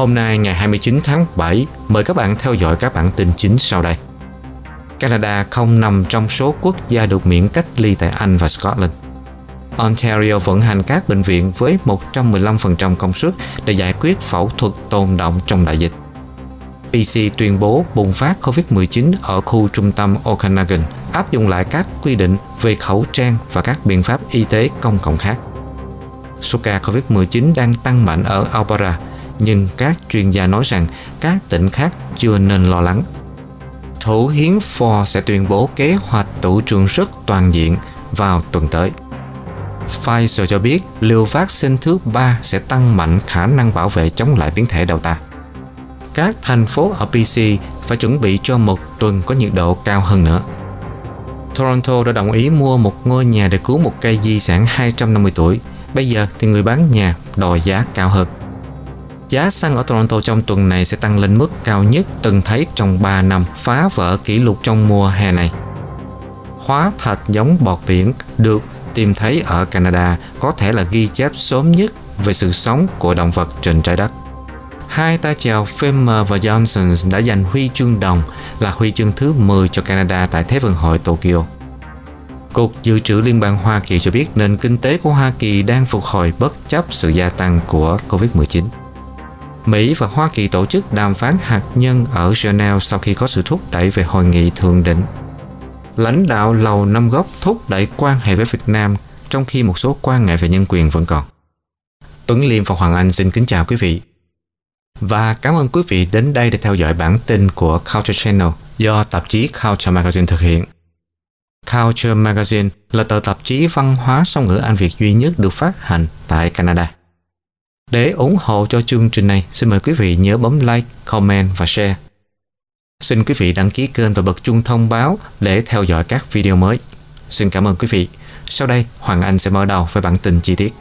Hôm nay ngày 29 tháng 7, mời các bạn theo dõi các bản tin chính sau đây. Canada không nằm trong số quốc gia được miễn cách ly tại Anh và Scotland. Ontario vận hành các bệnh viện với 115% công suất để giải quyết phẫu thuật tồn động trong đại dịch. BC tuyên bố bùng phát COVID-19 ở khu trung tâm Okanagan, áp dụng lại các quy định về khẩu trang và các biện pháp y tế công cộng khác. Số ca COVID-19 đang tăng mạnh ở Alberta, nhưng các chuyên gia nói rằng các tỉnh khác chưa nên lo lắng. Thủ hiến Ford sẽ tuyên bố kế hoạch tủ trường rất toàn diện vào tuần tới. Pfizer cho biết liều vaccine thứ ba sẽ tăng mạnh khả năng bảo vệ chống lại biến thể Delta. Các thành phố ở PC phải chuẩn bị cho một tuần có nhiệt độ cao hơn nữa. Toronto đã đồng ý mua một ngôi nhà để cứu một cây di sản 250 tuổi. Bây giờ thì người bán nhà đòi giá cao hơn. Giá xăng ở Toronto trong tuần này sẽ tăng lên mức cao nhất từng thấy trong 3 năm, phá vỡ kỷ lục trong mùa hè này. Hóa thạch giống bọt biển được tìm thấy ở Canada có thể là ghi chép sớm nhất về sự sống của động vật trên trái đất. Hai tay chèo Femmer và Johnson đã giành huy chương đồng là huy chương thứ 10 cho Canada tại Thế vận hội Tokyo. Cục Dự trữ Liên bang Hoa Kỳ cho biết nền kinh tế của Hoa Kỳ đang phục hồi bất chấp sự gia tăng của COVID-19. Mỹ và Hoa Kỳ tổ chức đàm phán hạt nhân ở Geneva sau khi có sự thúc đẩy về hội nghị thượng đỉnh. Lãnh đạo Lầu Năm Góc thúc đẩy quan hệ với Việt Nam, trong khi một số quan ngại về nhân quyền vẫn còn. Tuấn Liêm và Hoàng Anh xin kính chào quý vị. Và cảm ơn quý vị đến đây để theo dõi bản tin của Culture Channel do tạp chí Culture Magazine thực hiện. Culture Magazine là tờ tạp chí văn hóa song ngữ Anh Việt duy nhất được phát hành tại Canada. Để ủng hộ cho chương trình này, xin mời quý vị nhớ bấm like, comment và share. Xin quý vị đăng ký kênh và bật chuông thông báo để theo dõi các video mới. Xin cảm ơn quý vị. Sau đây, Hoàng Anh sẽ mở đầu với bản tin chi tiết.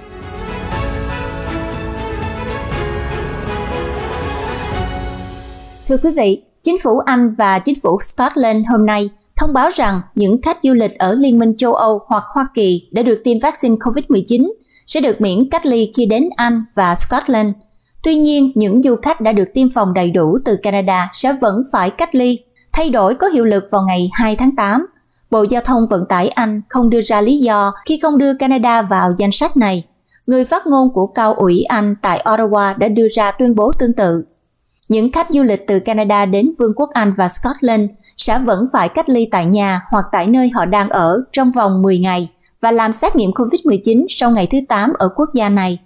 Thưa quý vị, chính phủ Anh và chính phủ Scotland hôm nay thông báo rằng những khách du lịch ở Liên minh châu Âu hoặc Hoa Kỳ đã được tiêm vaccine COVID-19 sẽ được miễn cách ly khi đến Anh và Scotland. Tuy nhiên, những du khách đã được tiêm phòng đầy đủ từ Canada sẽ vẫn phải cách ly. Thay đổi có hiệu lực vào ngày 2 tháng 8. Bộ Giao thông Vận tải Anh không đưa ra lý do khi không đưa Canada vào danh sách này. Người phát ngôn của cao ủy Anh tại Ottawa đã đưa ra tuyên bố tương tự. Những khách du lịch từ Canada đến Vương quốc Anh và Scotland sẽ vẫn phải cách ly tại nhà hoặc tại nơi họ đang ở trong vòng 10 ngày và làm xét nghiệm COVID-19 sau ngày thứ 8 ở quốc gia này.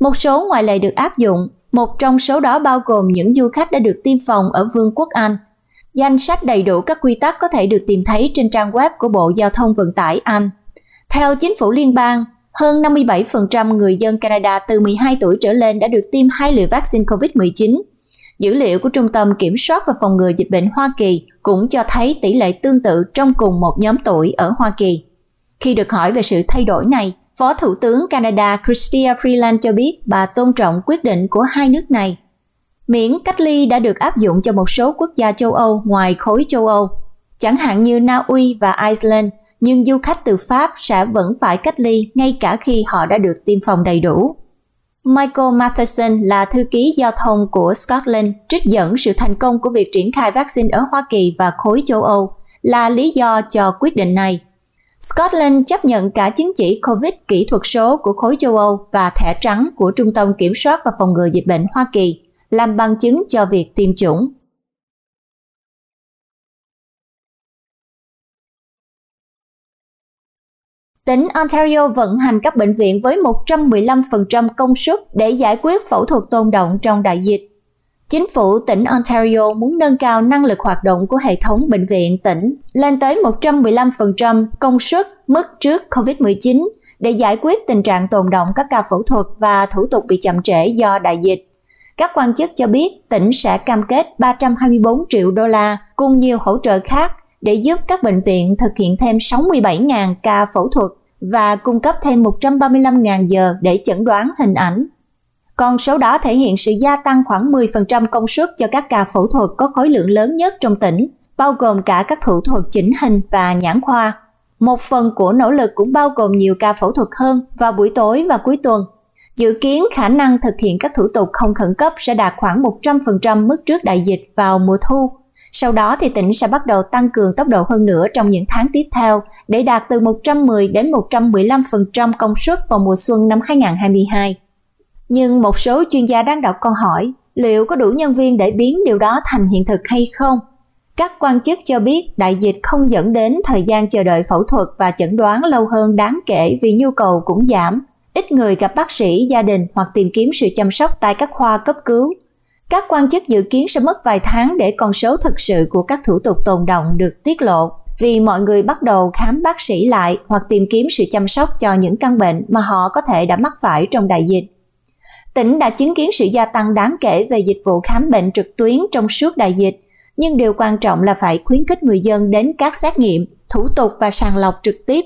Một số ngoại lệ được áp dụng, một trong số đó bao gồm những du khách đã được tiêm phòng ở Vương quốc Anh. Danh sách đầy đủ các quy tắc có thể được tìm thấy trên trang web của Bộ Giao thông Vận tải Anh. Theo chính phủ liên bang, hơn 57% người dân Canada từ 12 tuổi trở lên đã được tiêm hai liều vaccine COVID-19. Dữ liệu của Trung tâm Kiểm soát và Phòng ngừa Dịch bệnh Hoa Kỳ cũng cho thấy tỷ lệ tương tự trong cùng một nhóm tuổi ở Hoa Kỳ. Khi được hỏi về sự thay đổi này, Phó Thủ tướng Canada Chrystia Freeland cho biết bà tôn trọng quyết định của hai nước này. Miễn cách ly đã được áp dụng cho một số quốc gia châu Âu ngoài khối châu Âu, chẳng hạn như Na Uy và Iceland, nhưng du khách từ Pháp sẽ vẫn phải cách ly ngay cả khi họ đã được tiêm phòng đầy đủ. Michael Matheson là thư ký giao thông của Scotland trích dẫn sự thành công của việc triển khai vaccine ở Hoa Kỳ và khối châu Âu là lý do cho quyết định này. Scotland chấp nhận cả chứng chỉ COVID kỹ thuật số của khối châu Âu và thẻ trắng của Trung tâm Kiểm soát và Phòng ngừa Dịch bệnh Hoa Kỳ, làm bằng chứng cho việc tiêm chủng. Tỉnh Ontario vận hành các bệnh viện với 115% công suất để giải quyết phẫu thuật tôn động trong đại dịch. Chính phủ tỉnh Ontario muốn nâng cao năng lực hoạt động của hệ thống bệnh viện tỉnh lên tới 115% công suất mức trước COVID-19 để giải quyết tình trạng tồn động các ca phẫu thuật và thủ tục bị chậm trễ do đại dịch. Các quan chức cho biết tỉnh sẽ cam kết 324 triệu đô la cùng nhiều hỗ trợ khác để giúp các bệnh viện thực hiện thêm 67.000 ca phẫu thuật và cung cấp thêm 135.000 giờ để chẩn đoán hình ảnh con số đó thể hiện sự gia tăng khoảng 10% công suất cho các ca phẫu thuật có khối lượng lớn nhất trong tỉnh, bao gồm cả các thủ thuật chỉnh hình và nhãn khoa. Một phần của nỗ lực cũng bao gồm nhiều ca phẫu thuật hơn vào buổi tối và cuối tuần. Dự kiến khả năng thực hiện các thủ tục không khẩn cấp sẽ đạt khoảng 100% mức trước đại dịch vào mùa thu. Sau đó thì tỉnh sẽ bắt đầu tăng cường tốc độ hơn nữa trong những tháng tiếp theo để đạt từ 110 đến 115% công suất vào mùa xuân năm 2022. Nhưng một số chuyên gia đang đọc câu hỏi liệu có đủ nhân viên để biến điều đó thành hiện thực hay không? Các quan chức cho biết đại dịch không dẫn đến thời gian chờ đợi phẫu thuật và chẩn đoán lâu hơn đáng kể vì nhu cầu cũng giảm. Ít người gặp bác sĩ, gia đình hoặc tìm kiếm sự chăm sóc tại các khoa cấp cứu. Các quan chức dự kiến sẽ mất vài tháng để con số thực sự của các thủ tục tồn động được tiết lộ vì mọi người bắt đầu khám bác sĩ lại hoặc tìm kiếm sự chăm sóc cho những căn bệnh mà họ có thể đã mắc phải trong đại dịch. Tỉnh đã chứng kiến sự gia tăng đáng kể về dịch vụ khám bệnh trực tuyến trong suốt đại dịch, nhưng điều quan trọng là phải khuyến khích người dân đến các xét nghiệm, thủ tục và sàng lọc trực tiếp.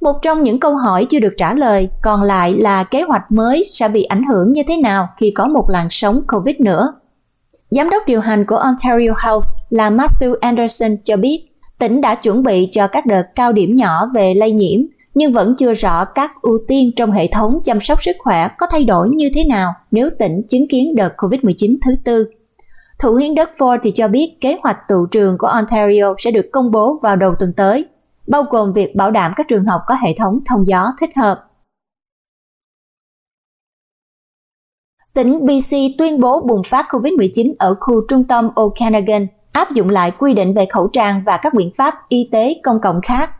Một trong những câu hỏi chưa được trả lời còn lại là kế hoạch mới sẽ bị ảnh hưởng như thế nào khi có một làn sóng COVID nữa. Giám đốc điều hành của Ontario Health là Matthew Anderson cho biết, tỉnh đã chuẩn bị cho các đợt cao điểm nhỏ về lây nhiễm nhưng vẫn chưa rõ các ưu tiên trong hệ thống chăm sóc sức khỏe có thay đổi như thế nào nếu tỉnh chứng kiến đợt COVID-19 thứ tư. Thủ hiến đất Ford thì cho biết kế hoạch tụ trường của Ontario sẽ được công bố vào đầu tuần tới, bao gồm việc bảo đảm các trường học có hệ thống thông gió thích hợp. Tỉnh BC tuyên bố bùng phát COVID-19 ở khu trung tâm Okanagan, áp dụng lại quy định về khẩu trang và các biện pháp y tế công cộng khác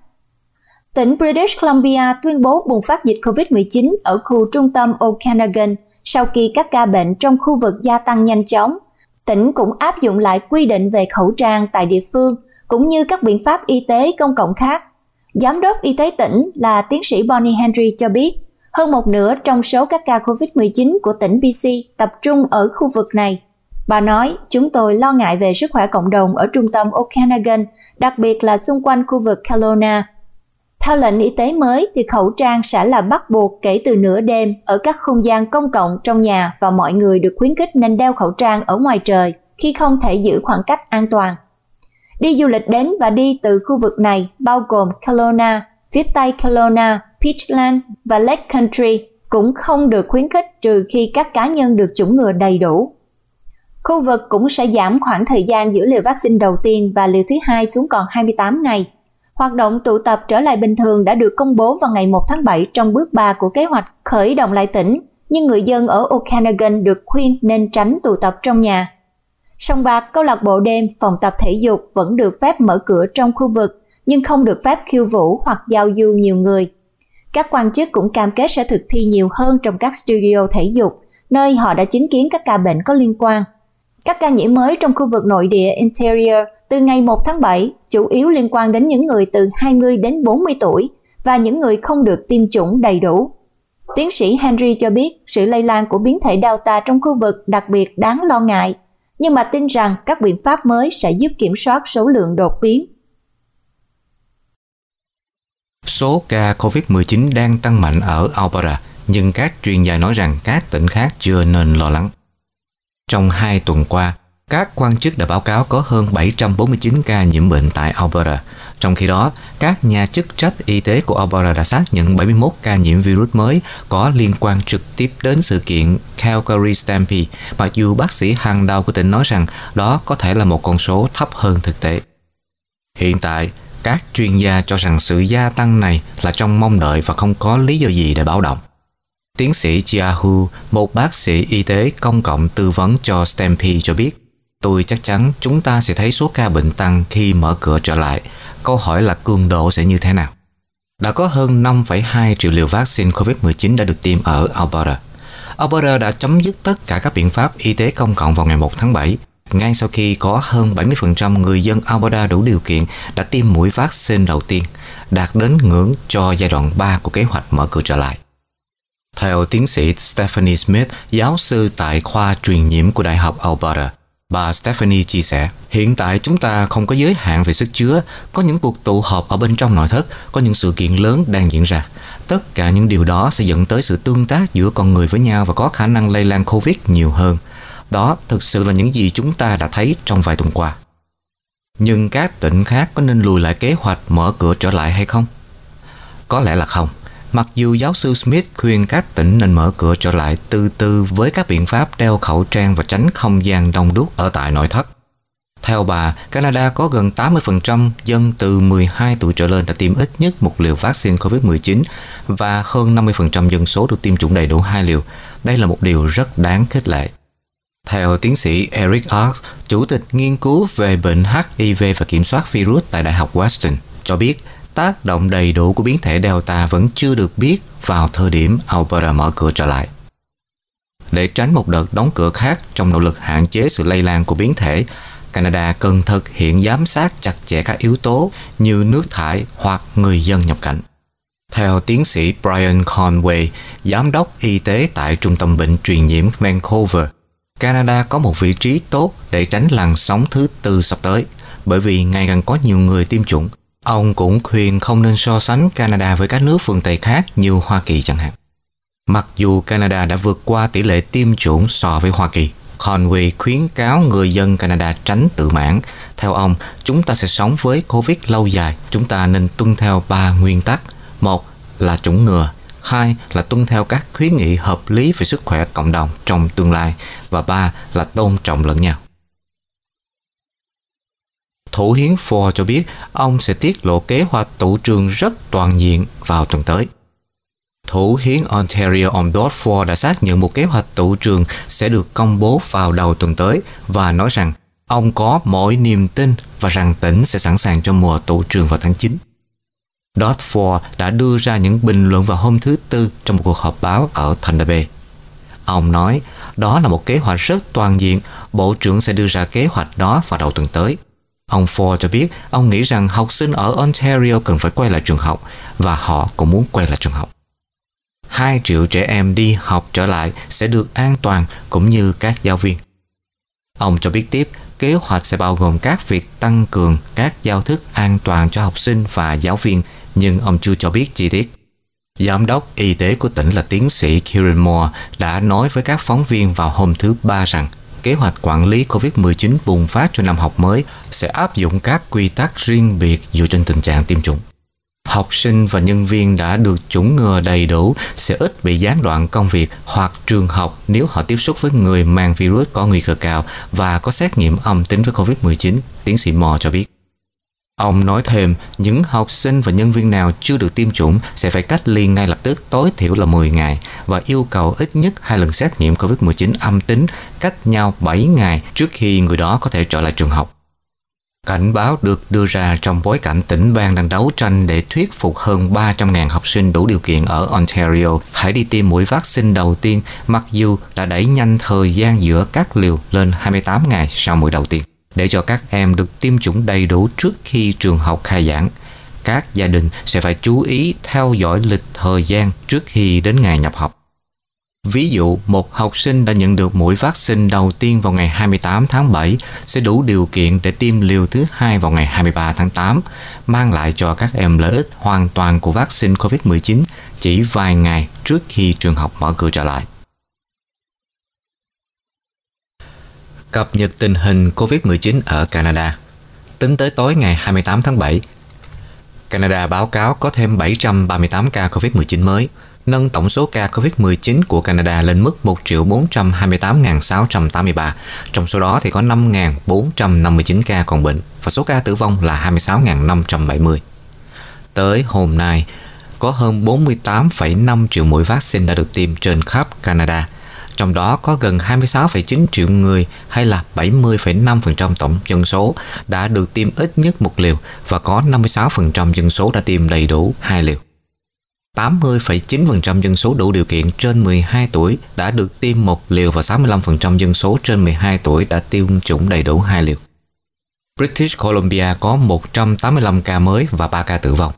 Tỉnh British Columbia tuyên bố bùng phát dịch COVID-19 ở khu trung tâm Okanagan sau khi các ca bệnh trong khu vực gia tăng nhanh chóng. Tỉnh cũng áp dụng lại quy định về khẩu trang tại địa phương, cũng như các biện pháp y tế công cộng khác. Giám đốc y tế tỉnh là tiến sĩ Bonnie Henry cho biết, hơn một nửa trong số các ca COVID-19 của tỉnh BC tập trung ở khu vực này. Bà nói, chúng tôi lo ngại về sức khỏe cộng đồng ở trung tâm Okanagan, đặc biệt là xung quanh khu vực Kelowna, theo lệnh y tế mới thì khẩu trang sẽ là bắt buộc kể từ nửa đêm ở các không gian công cộng trong nhà và mọi người được khuyến khích nên đeo khẩu trang ở ngoài trời khi không thể giữ khoảng cách an toàn. Đi du lịch đến và đi từ khu vực này bao gồm Kelowna, phía tây Kelowna, Peachland và Lake Country cũng không được khuyến khích trừ khi các cá nhân được chủng ngừa đầy đủ. Khu vực cũng sẽ giảm khoảng thời gian giữa liều vaccine đầu tiên và liều thứ hai xuống còn 28 ngày Hoạt động tụ tập trở lại bình thường đã được công bố vào ngày 1 tháng 7 trong bước 3 của kế hoạch khởi động lại tỉnh, nhưng người dân ở Okanagan được khuyên nên tránh tụ tập trong nhà. Sông Bạc, câu lạc bộ đêm, phòng tập thể dục vẫn được phép mở cửa trong khu vực, nhưng không được phép khiêu vũ hoặc giao du nhiều người. Các quan chức cũng cam kết sẽ thực thi nhiều hơn trong các studio thể dục, nơi họ đã chứng kiến các ca bệnh có liên quan. Các ca nhiễm mới trong khu vực nội địa Interior từ ngày 1 tháng 7 chủ yếu liên quan đến những người từ 20 đến 40 tuổi và những người không được tiêm chủng đầy đủ. Tiến sĩ Henry cho biết sự lây lan của biến thể Delta trong khu vực đặc biệt đáng lo ngại, nhưng mà tin rằng các biện pháp mới sẽ giúp kiểm soát số lượng đột biến. Số ca COVID-19 đang tăng mạnh ở Alberta, nhưng các chuyên gia nói rằng các tỉnh khác chưa nên lo lắng. Trong hai tuần qua, các quan chức đã báo cáo có hơn 749 ca nhiễm bệnh tại Alberta. Trong khi đó, các nhà chức trách y tế của Alberta đã xác nhận 71 ca nhiễm virus mới có liên quan trực tiếp đến sự kiện Calgary Stampede, mặc dù bác sĩ hàng đầu của tỉnh nói rằng đó có thể là một con số thấp hơn thực tế. Hiện tại, các chuyên gia cho rằng sự gia tăng này là trong mong đợi và không có lý do gì để báo động. Tiến sĩ Chiahu, một bác sĩ y tế công cộng tư vấn cho Stampede cho biết, Tôi chắc chắn chúng ta sẽ thấy số ca bệnh tăng khi mở cửa trở lại. Câu hỏi là cường độ sẽ như thế nào? Đã có hơn 5,2 triệu liều vaccine COVID-19 đã được tiêm ở Alberta. Alberta đã chấm dứt tất cả các biện pháp y tế công cộng vào ngày 1 tháng 7, ngay sau khi có hơn 70% người dân Alberta đủ điều kiện đã tiêm mũi vaccine đầu tiên, đạt đến ngưỡng cho giai đoạn 3 của kế hoạch mở cửa trở lại. Theo tiến sĩ Stephanie Smith, giáo sư tại khoa truyền nhiễm của Đại học Alberta, Bà Stephanie chia sẻ, hiện tại chúng ta không có giới hạn về sức chứa, có những cuộc tụ họp ở bên trong nội thất, có những sự kiện lớn đang diễn ra. Tất cả những điều đó sẽ dẫn tới sự tương tác giữa con người với nhau và có khả năng lây lan Covid nhiều hơn. Đó thực sự là những gì chúng ta đã thấy trong vài tuần qua. Nhưng các tỉnh khác có nên lùi lại kế hoạch mở cửa trở lại hay không? Có lẽ là không. Mặc dù giáo sư Smith khuyên các tỉnh nên mở cửa trở lại từ từ với các biện pháp đeo khẩu trang và tránh không gian đông đúc ở tại nội thất. Theo bà, Canada có gần 80% dân từ 12 tuổi trở lên đã tiêm ít nhất một liều vaccine COVID-19 và hơn 50% dân số được tiêm chủng đầy đủ hai liều. Đây là một điều rất đáng khích lệ. Theo tiến sĩ Eric Arks, chủ tịch nghiên cứu về bệnh HIV và kiểm soát virus tại Đại học Western, cho biết tác động đầy đủ của biến thể Delta vẫn chưa được biết vào thời điểm Alberta mở cửa trở lại. Để tránh một đợt đóng cửa khác trong nỗ lực hạn chế sự lây lan của biến thể, Canada cần thực hiện giám sát chặt chẽ các yếu tố như nước thải hoặc người dân nhập cảnh. Theo tiến sĩ Brian Conway, giám đốc y tế tại Trung tâm Bệnh truyền nhiễm Vancouver, Canada có một vị trí tốt để tránh làn sóng thứ tư sắp tới, bởi vì ngày càng có nhiều người tiêm chủng. Ông cũng khuyên không nên so sánh Canada với các nước phương Tây khác như Hoa Kỳ chẳng hạn. Mặc dù Canada đã vượt qua tỷ lệ tiêm chủng so với Hoa Kỳ, Conway khuyến cáo người dân Canada tránh tự mãn. Theo ông, chúng ta sẽ sống với Covid lâu dài. Chúng ta nên tuân theo ba nguyên tắc. Một là chủng ngừa. Hai là tuân theo các khuyến nghị hợp lý về sức khỏe cộng đồng trong tương lai. Và ba là tôn trọng lẫn nhau. Thủ hiến Ford cho biết ông sẽ tiết lộ kế hoạch tụ trường rất toàn diện vào tuần tới. Thủ hiến Ontario ông Dodd Ford đã xác nhận một kế hoạch tụ trường sẽ được công bố vào đầu tuần tới và nói rằng ông có mọi niềm tin và rằng tỉnh sẽ sẵn sàng cho mùa tụ trường vào tháng 9. Dodd Ford đã đưa ra những bình luận vào hôm thứ Tư trong một cuộc họp báo ở Thunder Bay. Ông nói, đó là một kế hoạch rất toàn diện, Bộ trưởng sẽ đưa ra kế hoạch đó vào đầu tuần tới. Ông Ford cho biết ông nghĩ rằng học sinh ở Ontario cần phải quay lại trường học và họ cũng muốn quay lại trường học. 2 triệu trẻ em đi học trở lại sẽ được an toàn cũng như các giáo viên. Ông cho biết tiếp, kế hoạch sẽ bao gồm các việc tăng cường các giao thức an toàn cho học sinh và giáo viên, nhưng ông chưa cho biết chi tiết. Giám đốc y tế của tỉnh là tiến sĩ Kieran Moore đã nói với các phóng viên vào hôm thứ Ba rằng kế hoạch quản lý COVID-19 bùng phát cho năm học mới sẽ áp dụng các quy tắc riêng biệt dựa trên tình trạng tiêm chủng học sinh và nhân viên đã được chủng ngừa đầy đủ sẽ ít bị gián đoạn công việc hoặc trường học nếu họ tiếp xúc với người mang virus có nguy cơ cao và có xét nghiệm âm tính với COVID-19, tiến sĩ Mò cho biết. Ông nói thêm, những học sinh và nhân viên nào chưa được tiêm chủng sẽ phải cách ly ngay lập tức tối thiểu là 10 ngày và yêu cầu ít nhất hai lần xét nghiệm COVID-19 âm tính cách nhau 7 ngày trước khi người đó có thể trở lại trường học. Cảnh báo được đưa ra trong bối cảnh tỉnh bang đang đấu tranh để thuyết phục hơn 300.000 học sinh đủ điều kiện ở Ontario hãy đi tiêm mũi vaccine đầu tiên mặc dù đã đẩy nhanh thời gian giữa các liều lên 28 ngày sau mũi đầu tiên để cho các em được tiêm chủng đầy đủ trước khi trường học khai giảng. Các gia đình sẽ phải chú ý theo dõi lịch thời gian trước khi đến ngày nhập học. Ví dụ, một học sinh đã nhận được mũi vaccine đầu tiên vào ngày 28 tháng 7 sẽ đủ điều kiện để tiêm liều thứ hai vào ngày 23 tháng 8, mang lại cho các em lợi ích hoàn toàn của vaccine COVID-19 chỉ vài ngày trước khi trường học mở cửa trở lại. Cập nhật tình hình COVID-19 ở Canada Tính tới tối ngày 28 tháng 7, Canada báo cáo có thêm 738 ca COVID-19 mới, nâng tổng số ca COVID-19 của Canada lên mức 1.428.683. Trong số đó thì có 5.459 ca còn bệnh và số ca tử vong là 26.570. Tới hôm nay, có hơn 48,5 triệu mũi vaccine đã được tiêm trên khắp Canada. Trong đó có gần 26,9 triệu người hay là 70,5% tổng dân số đã được tiêm ít nhất một liều và có 56% dân số đã tiêm đầy đủ hai liều. 80,9% dân số đủ điều kiện trên 12 tuổi đã được tiêm một liều và 65% dân số trên 12 tuổi đã tiêm chủng đầy đủ hai liều. British Columbia có 185 ca mới và 3 ca tử vong.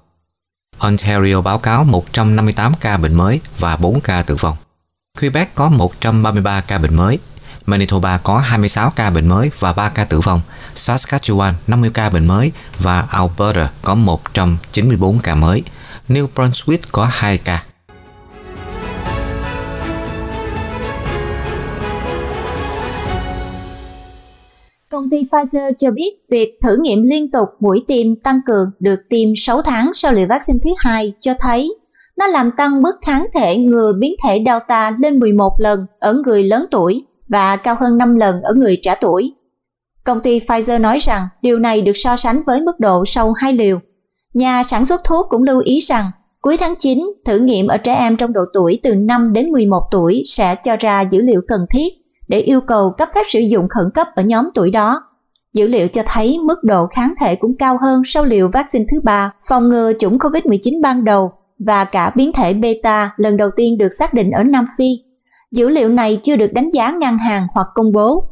Ontario báo cáo 158 ca bệnh mới và 4 ca tử vong. Quebec có 133 ca bệnh mới. Manitoba có 26 ca bệnh mới và 3 ca tử vong. Saskatchewan 50 ca bệnh mới và Alberta có 194 ca mới. New Brunswick có 2 ca. Công ty Pfizer cho biết việc thử nghiệm liên tục mũi tiêm tăng cường được tiêm 6 tháng sau liều vaccine thứ hai cho thấy nó làm tăng mức kháng thể ngừa biến thể Delta lên 11 lần ở người lớn tuổi và cao hơn 5 lần ở người trẻ tuổi. Công ty Pfizer nói rằng điều này được so sánh với mức độ sau hai liều. Nhà sản xuất thuốc cũng lưu ý rằng cuối tháng 9, thử nghiệm ở trẻ em trong độ tuổi từ 5 đến 11 tuổi sẽ cho ra dữ liệu cần thiết để yêu cầu cấp phép sử dụng khẩn cấp ở nhóm tuổi đó. Dữ liệu cho thấy mức độ kháng thể cũng cao hơn sau liều vaccine thứ ba phòng ngừa chủng COVID-19 ban đầu và cả biến thể beta lần đầu tiên được xác định ở Nam Phi. Dữ liệu này chưa được đánh giá ngang hàng hoặc công bố.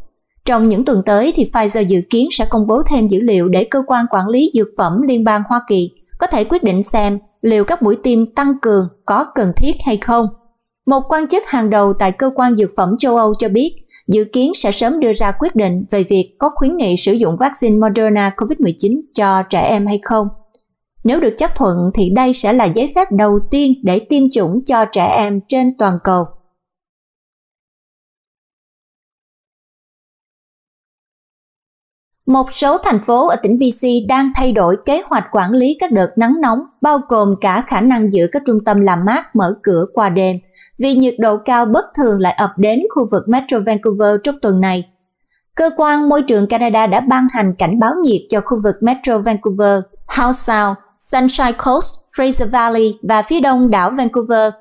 Trong những tuần tới thì Pfizer dự kiến sẽ công bố thêm dữ liệu để cơ quan quản lý dược phẩm liên bang Hoa Kỳ có thể quyết định xem liệu các mũi tiêm tăng cường có cần thiết hay không. Một quan chức hàng đầu tại cơ quan dược phẩm châu Âu cho biết, dự kiến sẽ sớm đưa ra quyết định về việc có khuyến nghị sử dụng vaccine Moderna COVID-19 cho trẻ em hay không. Nếu được chấp thuận thì đây sẽ là giấy phép đầu tiên để tiêm chủng cho trẻ em trên toàn cầu. Một số thành phố ở tỉnh BC đang thay đổi kế hoạch quản lý các đợt nắng nóng, bao gồm cả khả năng giữ các trung tâm làm mát mở cửa qua đêm, vì nhiệt độ cao bất thường lại ập đến khu vực Metro Vancouver trong tuần này. Cơ quan môi trường Canada đã ban hành cảnh báo nhiệt cho khu vực Metro Vancouver, Howe Sound, Sunshine Coast, Fraser Valley và phía đông đảo Vancouver.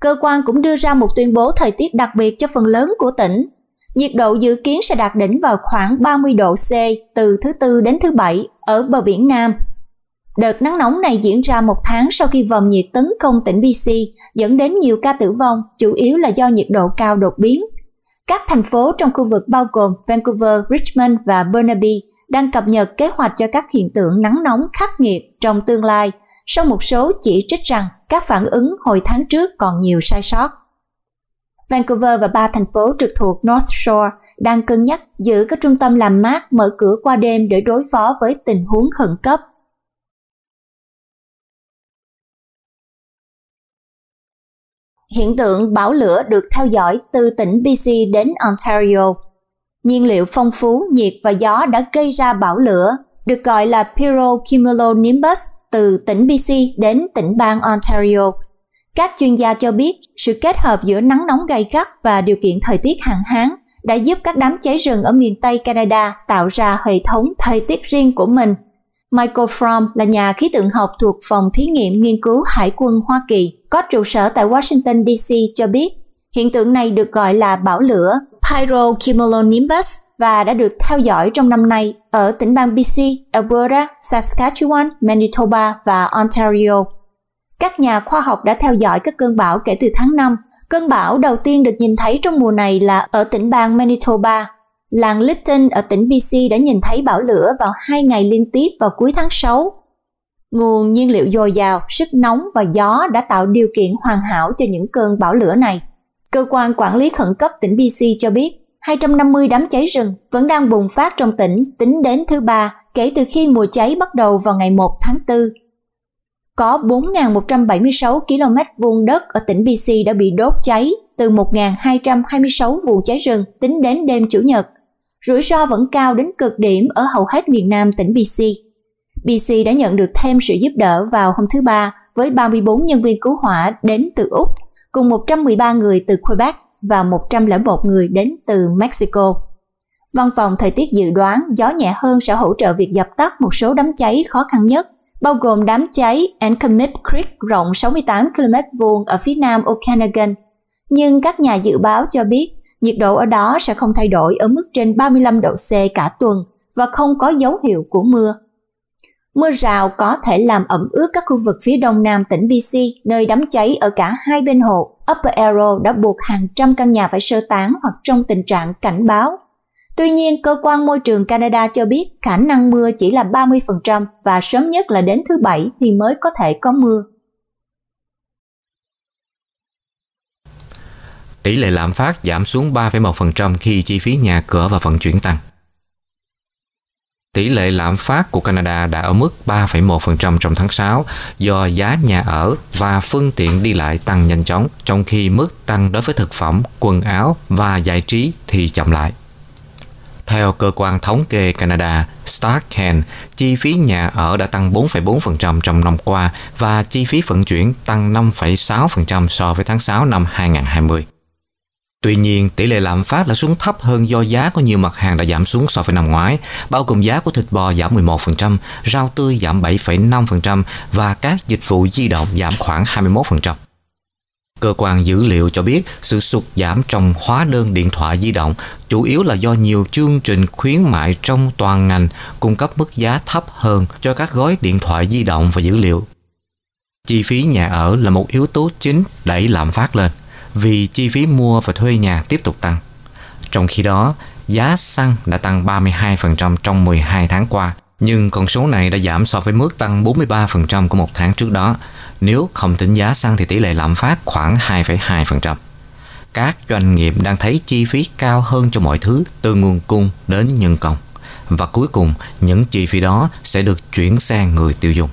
Cơ quan cũng đưa ra một tuyên bố thời tiết đặc biệt cho phần lớn của tỉnh. Nhiệt độ dự kiến sẽ đạt đỉnh vào khoảng 30 độ C từ thứ Tư đến thứ Bảy ở bờ biển Nam. Đợt nắng nóng này diễn ra một tháng sau khi vòng nhiệt tấn công tỉnh BC, dẫn đến nhiều ca tử vong, chủ yếu là do nhiệt độ cao đột biến. Các thành phố trong khu vực bao gồm Vancouver, Richmond và Burnaby đang cập nhật kế hoạch cho các hiện tượng nắng nóng khắc nghiệt trong tương lai, sau một số chỉ trích rằng các phản ứng hồi tháng trước còn nhiều sai sót. Vancouver và ba thành phố trực thuộc North Shore đang cân nhắc giữ các trung tâm làm mát mở cửa qua đêm để đối phó với tình huống khẩn cấp. Hiện tượng bão lửa được theo dõi từ tỉnh BC đến Ontario nhiên liệu phong phú, nhiệt và gió đã gây ra bão lửa, được gọi là Pyrocumulonimbus từ tỉnh BC đến tỉnh bang Ontario. Các chuyên gia cho biết sự kết hợp giữa nắng nóng gay gắt và điều kiện thời tiết hạn hán đã giúp các đám cháy rừng ở miền Tây Canada tạo ra hệ thống thời tiết riêng của mình. Michael Fromm là nhà khí tượng học thuộc Phòng Thí nghiệm Nghiên cứu Hải quân Hoa Kỳ, có trụ sở tại Washington DC cho biết, hiện tượng này được gọi là bão lửa Pyrocumulonimbus và đã được theo dõi trong năm nay ở tỉnh bang BC, Alberta, Saskatchewan, Manitoba và Ontario. Các nhà khoa học đã theo dõi các cơn bão kể từ tháng 5. Cơn bão đầu tiên được nhìn thấy trong mùa này là ở tỉnh bang Manitoba. Làng Lytton ở tỉnh BC đã nhìn thấy bão lửa vào hai ngày liên tiếp vào cuối tháng 6. Nguồn nhiên liệu dồi dào, sức nóng và gió đã tạo điều kiện hoàn hảo cho những cơn bão lửa này. Cơ quan quản lý khẩn cấp tỉnh BC cho biết 250 đám cháy rừng vẫn đang bùng phát trong tỉnh tính đến thứ ba kể từ khi mùa cháy bắt đầu vào ngày 1 tháng 4. Có 4.176 km vuông đất ở tỉnh BC đã bị đốt cháy từ 1.226 vụ cháy rừng tính đến đêm Chủ nhật. Rủi ro vẫn cao đến cực điểm ở hầu hết miền Nam tỉnh BC. BC đã nhận được thêm sự giúp đỡ vào hôm thứ Ba với 34 nhân viên cứu hỏa đến từ Úc cùng 113 người từ Quebec và 101 người đến từ Mexico. Văn phòng thời tiết dự đoán gió nhẹ hơn sẽ hỗ trợ việc dập tắt một số đám cháy khó khăn nhất, bao gồm đám cháy Ankemip Creek rộng 68 km vuông ở phía nam Okanagan. Nhưng các nhà dự báo cho biết nhiệt độ ở đó sẽ không thay đổi ở mức trên 35 độ C cả tuần và không có dấu hiệu của mưa. Mưa rào có thể làm ẩm ướt các khu vực phía đông nam tỉnh BC, nơi đám cháy ở cả hai bên hồ. Upper Arrow đã buộc hàng trăm căn nhà phải sơ tán hoặc trong tình trạng cảnh báo. Tuy nhiên, cơ quan môi trường Canada cho biết khả năng mưa chỉ là 30% và sớm nhất là đến thứ Bảy thì mới có thể có mưa. Tỷ lệ lạm phát giảm xuống 3,1% khi chi phí nhà cửa và vận chuyển tăng. Tỷ lệ lạm phát của Canada đã ở mức 3,1% trong tháng 6 do giá nhà ở và phương tiện đi lại tăng nhanh chóng, trong khi mức tăng đối với thực phẩm, quần áo và giải trí thì chậm lại. Theo cơ quan thống kê Canada, Starken, chi phí nhà ở đã tăng 4,4% trong năm qua và chi phí vận chuyển tăng 5,6% so với tháng 6 năm 2020. Tuy nhiên, tỷ lệ lạm phát là xuống thấp hơn do giá của nhiều mặt hàng đã giảm xuống so với năm ngoái, bao gồm giá của thịt bò giảm 11%, rau tươi giảm 7,5% và các dịch vụ di động giảm khoảng 21%. Cơ quan dữ liệu cho biết sự sụt giảm trong hóa đơn điện thoại di động chủ yếu là do nhiều chương trình khuyến mại trong toàn ngành cung cấp mức giá thấp hơn cho các gói điện thoại di động và dữ liệu. Chi phí nhà ở là một yếu tố chính đẩy lạm phát lên vì chi phí mua và thuê nhà tiếp tục tăng. Trong khi đó, giá xăng đã tăng 32% trong 12 tháng qua, nhưng con số này đã giảm so với mức tăng 43% của một tháng trước đó. Nếu không tính giá xăng thì tỷ lệ lạm phát khoảng 2,2%. Các doanh nghiệp đang thấy chi phí cao hơn cho mọi thứ từ nguồn cung đến nhân công. Và cuối cùng, những chi phí đó sẽ được chuyển sang người tiêu dùng.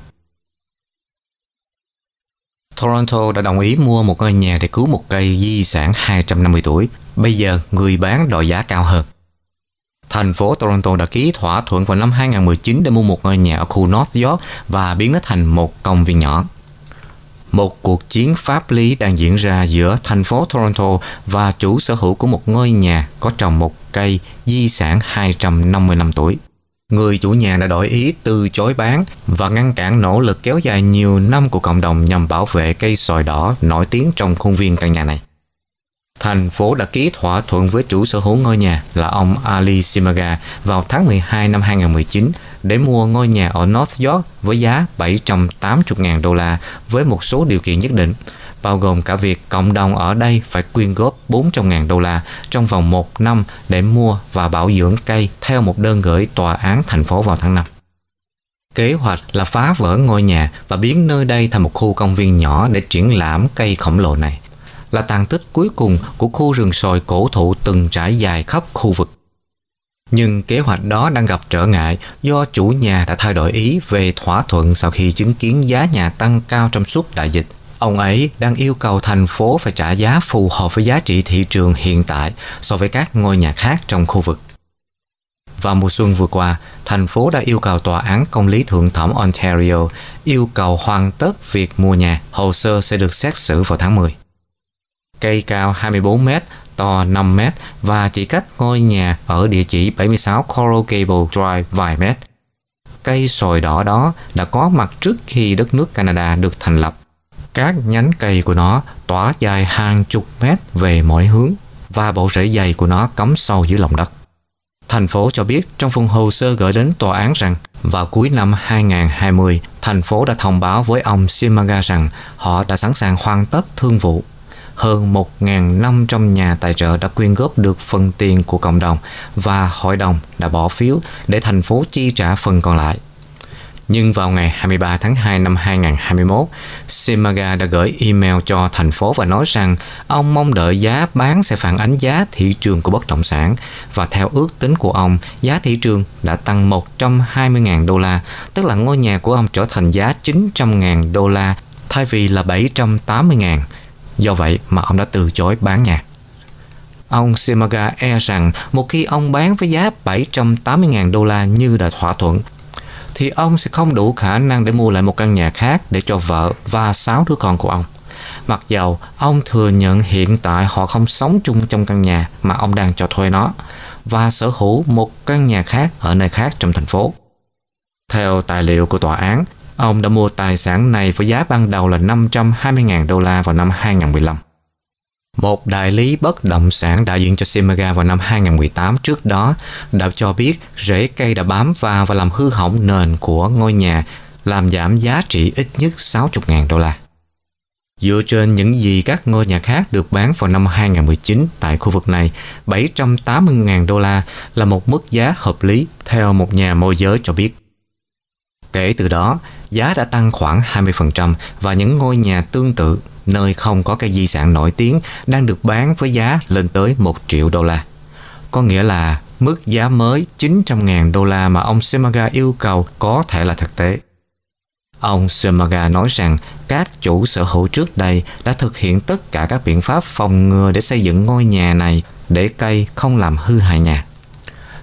Toronto đã đồng ý mua một ngôi nhà để cứu một cây di sản 250 tuổi. Bây giờ, người bán đòi giá cao hơn. Thành phố Toronto đã ký thỏa thuận vào năm 2019 để mua một ngôi nhà ở khu North York và biến nó thành một công viên nhỏ. Một cuộc chiến pháp lý đang diễn ra giữa thành phố Toronto và chủ sở hữu của một ngôi nhà có trồng một cây di sản 250 năm tuổi. Người chủ nhà đã đổi ý từ chối bán và ngăn cản nỗ lực kéo dài nhiều năm của cộng đồng nhằm bảo vệ cây sòi đỏ nổi tiếng trong khuôn viên căn nhà này. Thành phố đã ký thỏa thuận với chủ sở hữu ngôi nhà là ông Ali Simaga vào tháng 12 năm 2019 để mua ngôi nhà ở North York với giá 780.000 đô la với một số điều kiện nhất định bao gồm cả việc cộng đồng ở đây phải quyên góp 400.000 đô la trong vòng một năm để mua và bảo dưỡng cây theo một đơn gửi tòa án thành phố vào tháng 5. Kế hoạch là phá vỡ ngôi nhà và biến nơi đây thành một khu công viên nhỏ để triển lãm cây khổng lồ này. Là tàn tích cuối cùng của khu rừng sồi cổ thụ từng trải dài khắp khu vực. Nhưng kế hoạch đó đang gặp trở ngại do chủ nhà đã thay đổi ý về thỏa thuận sau khi chứng kiến giá nhà tăng cao trong suốt đại dịch Ông ấy đang yêu cầu thành phố phải trả giá phù hợp với giá trị thị trường hiện tại so với các ngôi nhà khác trong khu vực. Vào mùa xuân vừa qua, thành phố đã yêu cầu Tòa án Công lý Thượng thẩm Ontario yêu cầu hoàn tất việc mua nhà, hồ sơ sẽ được xét xử vào tháng 10. Cây cao 24 mét, to 5 mét và chỉ cách ngôi nhà ở địa chỉ 76 Coral Gable Drive vài mét. Cây sồi đỏ đó đã có mặt trước khi đất nước Canada được thành lập các nhánh cây của nó tỏa dài hàng chục mét về mọi hướng và bộ rễ dày của nó cắm sâu dưới lòng đất. Thành phố cho biết trong phần hồ sơ gửi đến tòa án rằng vào cuối năm 2020, thành phố đã thông báo với ông Simaga rằng họ đã sẵn sàng hoàn tất thương vụ. Hơn 1.500 nhà tài trợ đã quyên góp được phần tiền của cộng đồng và hội đồng đã bỏ phiếu để thành phố chi trả phần còn lại. Nhưng vào ngày 23 tháng 2 năm 2021, Simaga đã gửi email cho thành phố và nói rằng ông mong đợi giá bán sẽ phản ánh giá thị trường của bất động sản và theo ước tính của ông, giá thị trường đã tăng 120.000 đô la, tức là ngôi nhà của ông trở thành giá 900.000 đô la thay vì là 780.000. Do vậy mà ông đã từ chối bán nhà. Ông Simaga e rằng một khi ông bán với giá 780.000 đô la như đã thỏa thuận thì ông sẽ không đủ khả năng để mua lại một căn nhà khác để cho vợ và sáu đứa con của ông. Mặc dầu ông thừa nhận hiện tại họ không sống chung trong căn nhà mà ông đang cho thuê nó và sở hữu một căn nhà khác ở nơi khác trong thành phố. Theo tài liệu của tòa án, ông đã mua tài sản này với giá ban đầu là 520.000 đô la vào năm 2015. Một đại lý bất động sản đại diện cho Simaga vào năm 2018 trước đó đã cho biết rễ cây đã bám vào và làm hư hỏng nền của ngôi nhà, làm giảm giá trị ít nhất 60.000 đô la. Dựa trên những gì các ngôi nhà khác được bán vào năm 2019 tại khu vực này, 780.000 đô la là một mức giá hợp lý theo một nhà môi giới cho biết. Kể từ đó, giá đã tăng khoảng 20% và những ngôi nhà tương tự nơi không có cây di sản nổi tiếng đang được bán với giá lên tới 1 triệu đô la. Có nghĩa là mức giá mới 900.000 đô la mà ông Semaga yêu cầu có thể là thực tế. Ông Semaga nói rằng các chủ sở hữu trước đây đã thực hiện tất cả các biện pháp phòng ngừa để xây dựng ngôi nhà này để cây không làm hư hại nhà.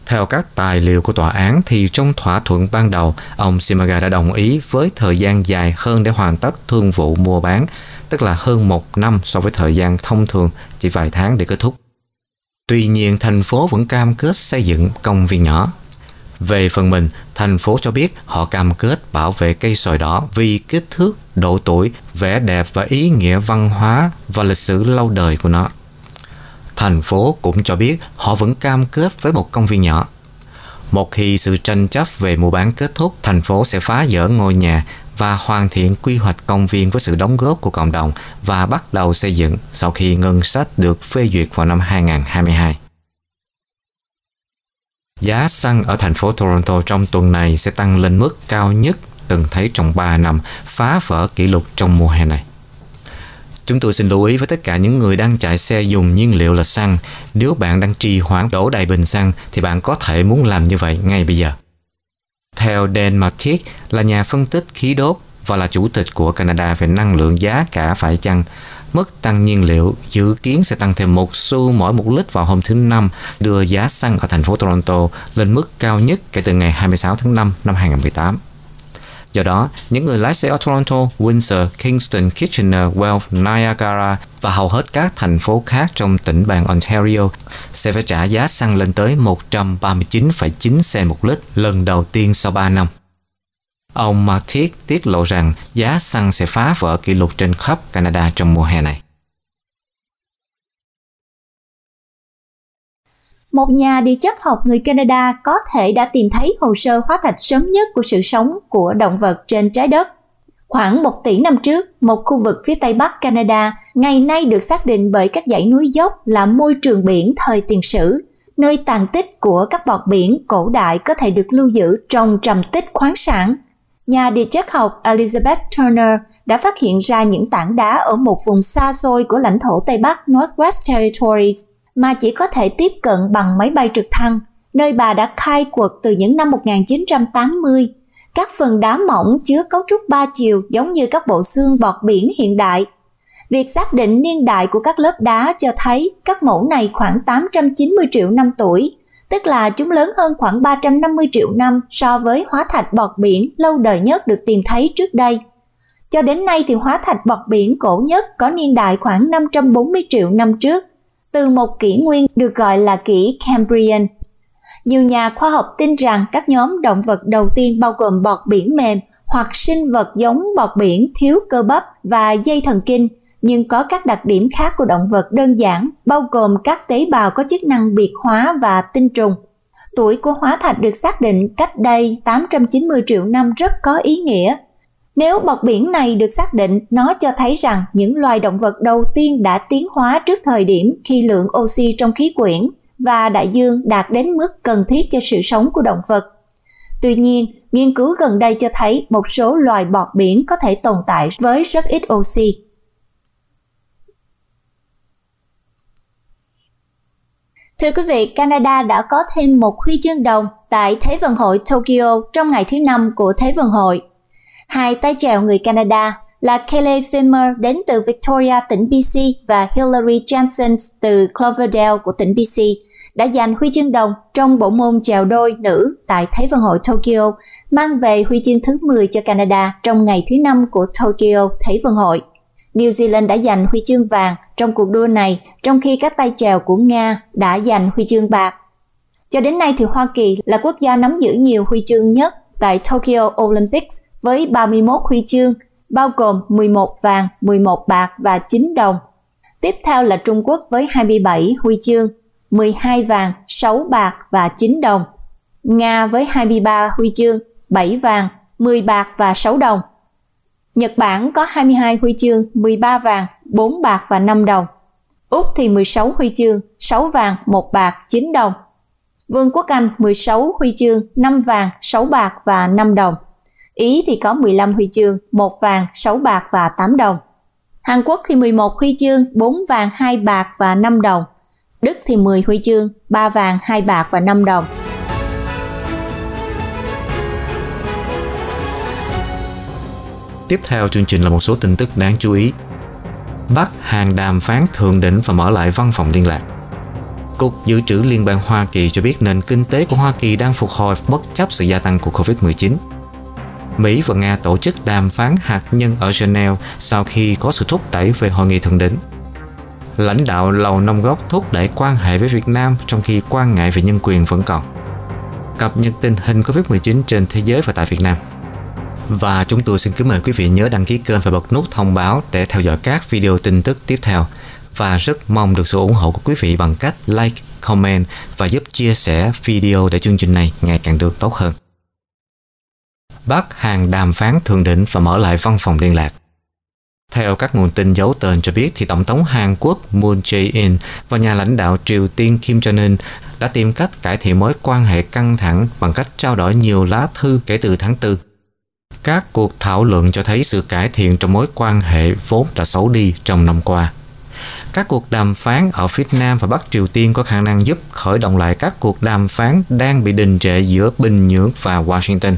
Theo các tài liệu của tòa án thì trong thỏa thuận ban đầu, ông Simaga đã đồng ý với thời gian dài hơn để hoàn tất thương vụ mua bán, tức là hơn một năm so với thời gian thông thường chỉ vài tháng để kết thúc. Tuy nhiên, thành phố vẫn cam kết xây dựng công viên nhỏ. Về phần mình, thành phố cho biết họ cam kết bảo vệ cây sồi đỏ vì kích thước, độ tuổi, vẻ đẹp và ý nghĩa văn hóa và lịch sử lâu đời của nó. Thành phố cũng cho biết họ vẫn cam kết với một công viên nhỏ. Một khi sự tranh chấp về mua bán kết thúc, thành phố sẽ phá dỡ ngôi nhà và hoàn thiện quy hoạch công viên với sự đóng góp của cộng đồng và bắt đầu xây dựng sau khi ngân sách được phê duyệt vào năm 2022. Giá xăng ở thành phố Toronto trong tuần này sẽ tăng lên mức cao nhất từng thấy trong 3 năm, phá vỡ kỷ lục trong mùa hè này. Chúng tôi xin lưu ý với tất cả những người đang chạy xe dùng nhiên liệu là xăng, nếu bạn đang trì hoãn đổ đầy bình xăng thì bạn có thể muốn làm như vậy ngay bây giờ. Theo Dan Martic là nhà phân tích khí đốt và là chủ tịch của Canada về năng lượng giá cả phải chăng, mức tăng nhiên liệu dự kiến sẽ tăng thêm một xu mỗi một lít vào hôm thứ Năm, đưa giá xăng ở thành phố Toronto lên mức cao nhất kể từ ngày 26 tháng 5 năm 2018. Do đó, những người lái xe ở Toronto, Windsor, Kingston, Kitchener, Guelph, Niagara và hầu hết các thành phố khác trong tỉnh bang Ontario sẽ phải trả giá xăng lên tới 139,9 cent một lít lần đầu tiên sau 3 năm. Ông Martic tiết lộ rằng giá xăng sẽ phá vỡ kỷ lục trên khắp Canada trong mùa hè này. Một nhà địa chất học người Canada có thể đã tìm thấy hồ sơ hóa thạch sớm nhất của sự sống của động vật trên trái đất. Khoảng một tỷ năm trước, một khu vực phía tây bắc Canada ngày nay được xác định bởi các dãy núi dốc là môi trường biển thời tiền sử, nơi tàn tích của các bọt biển cổ đại có thể được lưu giữ trong trầm tích khoáng sản. Nhà địa chất học Elizabeth Turner đã phát hiện ra những tảng đá ở một vùng xa xôi của lãnh thổ Tây Bắc Northwest Territories mà chỉ có thể tiếp cận bằng máy bay trực thăng, nơi bà đã khai quật từ những năm 1980. Các phần đá mỏng chứa cấu trúc ba chiều giống như các bộ xương bọt biển hiện đại. Việc xác định niên đại của các lớp đá cho thấy các mẫu này khoảng 890 triệu năm tuổi, tức là chúng lớn hơn khoảng 350 triệu năm so với hóa thạch bọt biển lâu đời nhất được tìm thấy trước đây. Cho đến nay thì hóa thạch bọt biển cổ nhất có niên đại khoảng 540 triệu năm trước từ một kỷ nguyên được gọi là kỷ Cambrian. Nhiều nhà khoa học tin rằng các nhóm động vật đầu tiên bao gồm bọt biển mềm hoặc sinh vật giống bọt biển thiếu cơ bắp và dây thần kinh, nhưng có các đặc điểm khác của động vật đơn giản, bao gồm các tế bào có chức năng biệt hóa và tinh trùng. Tuổi của hóa thạch được xác định cách đây 890 triệu năm rất có ý nghĩa nếu bọt biển này được xác định, nó cho thấy rằng những loài động vật đầu tiên đã tiến hóa trước thời điểm khi lượng oxy trong khí quyển và đại dương đạt đến mức cần thiết cho sự sống của động vật. Tuy nhiên, nghiên cứu gần đây cho thấy một số loài bọt biển có thể tồn tại với rất ít oxy. Thưa quý vị, Canada đã có thêm một huy chương đồng tại Thế vận hội Tokyo trong ngày thứ năm của Thế vận hội Hai tay trèo người Canada là Kelly Fimmer đến từ Victoria, tỉnh BC và Hillary Johnson từ Cloverdale của tỉnh BC đã giành huy chương đồng trong bộ môn chèo đôi nữ tại Thế vận hội Tokyo, mang về huy chương thứ 10 cho Canada trong ngày thứ năm của Tokyo Thế vận hội. New Zealand đã giành huy chương vàng trong cuộc đua này, trong khi các tay chèo của Nga đã giành huy chương bạc. Cho đến nay thì Hoa Kỳ là quốc gia nắm giữ nhiều huy chương nhất tại Tokyo Olympics với 31 huy chương, bao gồm 11 vàng, 11 bạc và 9 đồng. Tiếp theo là Trung Quốc với 27 huy chương, 12 vàng, 6 bạc và 9 đồng. Nga với 23 huy chương, 7 vàng, 10 bạc và 6 đồng. Nhật Bản có 22 huy chương, 13 vàng, 4 bạc và 5 đồng. Úc thì 16 huy chương, 6 vàng, 1 bạc, 9 đồng. Vương quốc Anh 16 huy chương, 5 vàng, 6 bạc và 5 đồng. Ý thì có 15 huy chương, 1 vàng, 6 bạc và 8 đồng. Hàn Quốc thì 11 huy chương, 4 vàng, 2 bạc và 5 đồng. Đức thì 10 huy chương, 3 vàng, 2 bạc và 5 đồng. Tiếp theo chương trình là một số tin tức đáng chú ý. Bắc Hàn đàm phán thượng đỉnh và mở lại văn phòng liên lạc. Cục Dự trữ Liên bang Hoa Kỳ cho biết nền kinh tế của Hoa Kỳ đang phục hồi bất chấp sự gia tăng của Covid-19. Mỹ và Nga tổ chức đàm phán hạt nhân ở Geneva sau khi có sự thúc đẩy về hội nghị thượng đỉnh. Lãnh đạo Lầu Năm Góc thúc đẩy quan hệ với Việt Nam trong khi quan ngại về nhân quyền vẫn còn. Cập nhật tình hình Covid-19 trên thế giới và tại Việt Nam. Và chúng tôi xin kính mời quý vị nhớ đăng ký kênh và bật nút thông báo để theo dõi các video tin tức tiếp theo. Và rất mong được sự ủng hộ của quý vị bằng cách like, comment và giúp chia sẻ video để chương trình này ngày càng được tốt hơn. Bắc Hàn đàm phán thượng đỉnh và mở lại văn phòng liên lạc. Theo các nguồn tin giấu tên cho biết thì Tổng thống Hàn Quốc Moon Jae-in và nhà lãnh đạo Triều Tiên Kim Jong-un đã tìm cách cải thiện mối quan hệ căng thẳng bằng cách trao đổi nhiều lá thư kể từ tháng 4. Các cuộc thảo luận cho thấy sự cải thiện trong mối quan hệ vốn đã xấu đi trong năm qua. Các cuộc đàm phán ở phía Nam và Bắc Triều Tiên có khả năng giúp khởi động lại các cuộc đàm phán đang bị đình trệ giữa Bình Nhưỡng và Washington